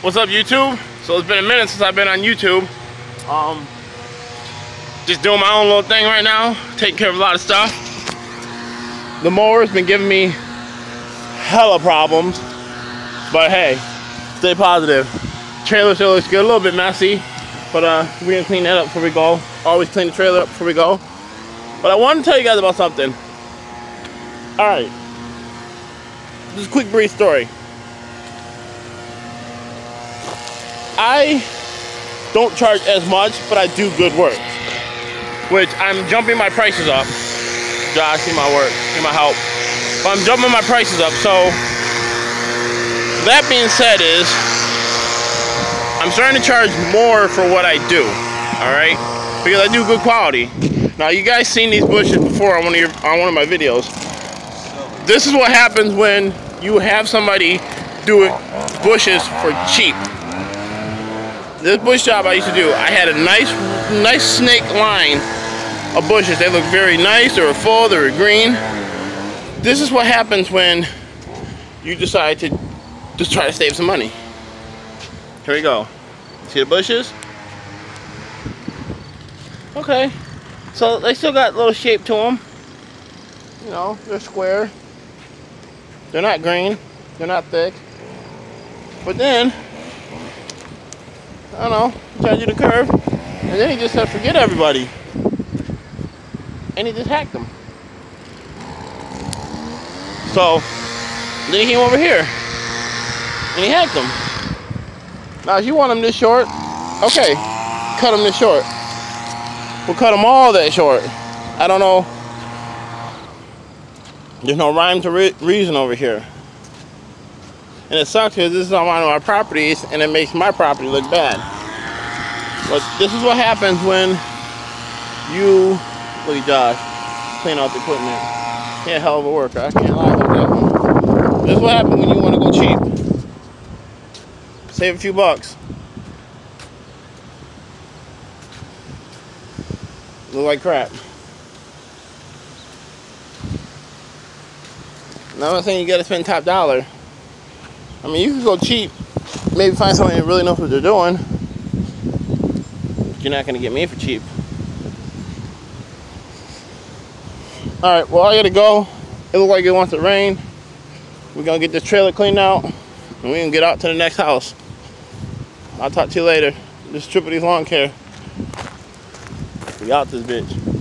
What's up YouTube? So it's been a minute since I've been on YouTube. Um, just doing my own little thing right now, taking care of a lot of stuff. The mower's been giving me hella problems, but hey, stay positive. Trailer still looks good, a little bit messy, but uh, we're gonna clean that up before we go. Always clean the trailer up before we go. But I want to tell you guys about something. All right, just a quick brief story. I don't charge as much, but I do good work. Which I'm jumping my prices up. Josh, see my work, see my help. But I'm jumping my prices up. So that being said is I'm starting to charge more for what I do. Alright? Because I do good quality. Now you guys seen these bushes before on one of your on one of my videos. This is what happens when you have somebody do bushes for cheap this bush job I used to do, I had a nice, nice snake line of bushes. They look very nice. They were full. They were green. This is what happens when you decide to just try to save some money. Here we go. See the bushes? Okay. So they still got a little shape to them. You know, they're square. They're not green. They're not thick. But then, I don't know, tried to the curve, and then he just said, forget everybody. And he just hacked them. So, then he came over here, and he hacked them. Now, if you want them this short, okay, cut them this short. We'll cut them all that short. I don't know. There's no rhyme to re reason over here. And it sucks because this is on one of my properties and it makes my property look bad. But this is what happens when you, look at Josh, clean out the equipment. Yeah, hell of a worker. I can't lie about. This is what happens when you want to go cheap. Save a few bucks. Look like crap. Now I'm not saying you gotta spend top dollar. I mean, you can go cheap, maybe find somebody that really knows what they're doing. But you're not gonna get me for cheap. All right, well, I gotta go. It looks like it wants to rain. We're gonna get this trailer cleaned out, and we can get out to the next house. I'll talk to you later. This Triple D's Lawn Care. We out this bitch.